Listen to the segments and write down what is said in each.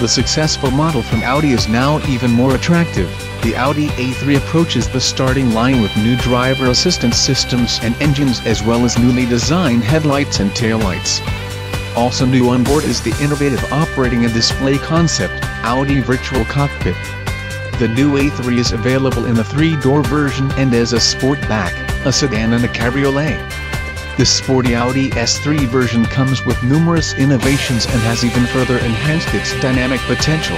the successful model from Audi is now even more attractive, the Audi A3 approaches the starting line with new driver assistance systems and engines as well as newly designed headlights and taillights. Also new on board is the innovative operating and display concept, Audi Virtual Cockpit. The new A3 is available in a three-door version and as a sportback, a sedan and a cabriolet. The sporty Audi S3 version comes with numerous innovations and has even further enhanced its dynamic potential.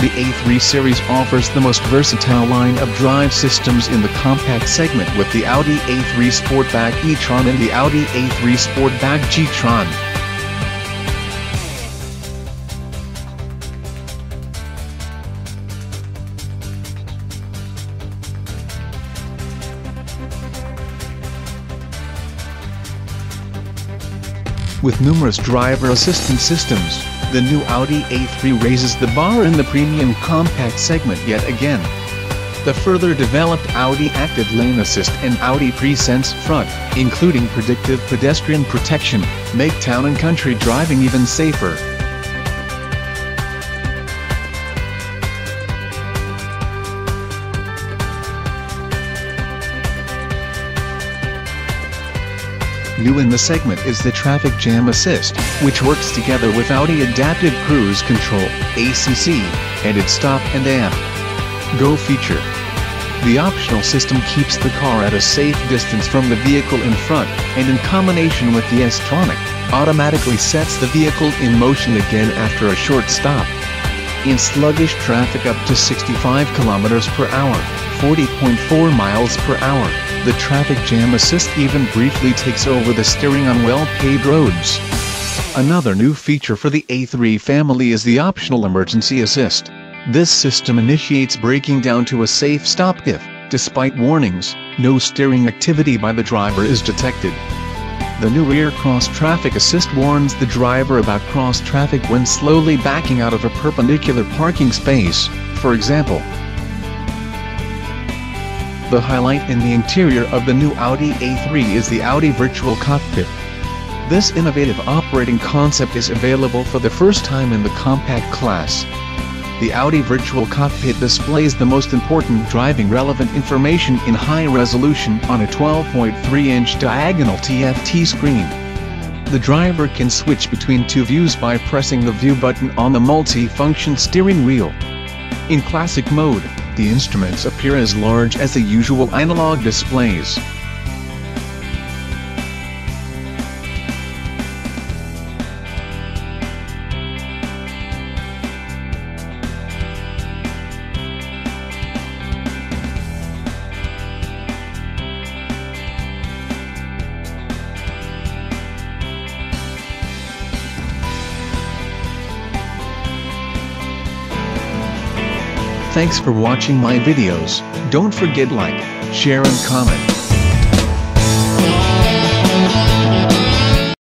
The A3 series offers the most versatile line of drive systems in the compact segment with the Audi A3 Sportback e-tron and the Audi A3 Sportback g-tron. With numerous driver assistance systems, the new Audi A3 raises the bar in the premium compact segment yet again. The further developed Audi Active Lane Assist and Audi Pre Sense Front, including predictive pedestrian protection, make town and country driving even safer. New in the segment is the Traffic Jam Assist, which works together with Audi Adaptive Cruise Control, ACC, and its Stop and Amp. Go feature. The optional system keeps the car at a safe distance from the vehicle in front, and in combination with the S-Tronic, automatically sets the vehicle in motion again after a short stop. In sluggish traffic up to 65 km per hour, 40.4 miles per hour, the Traffic Jam Assist even briefly takes over the steering on well-paved roads. Another new feature for the A3 family is the optional Emergency Assist. This system initiates braking down to a safe stop if, despite warnings, no steering activity by the driver is detected. The new rear cross traffic assist warns the driver about cross traffic when slowly backing out of a perpendicular parking space, for example. The highlight in the interior of the new Audi A3 is the Audi Virtual Cockpit. This innovative operating concept is available for the first time in the compact class. The Audi Virtual Cockpit displays the most important driving relevant information in high resolution on a 12.3-inch diagonal TFT screen. The driver can switch between two views by pressing the view button on the multi-function steering wheel. In classic mode, the instruments appear as large as the usual analog displays. Thanks for watching my videos. Don't forget like, share and comment.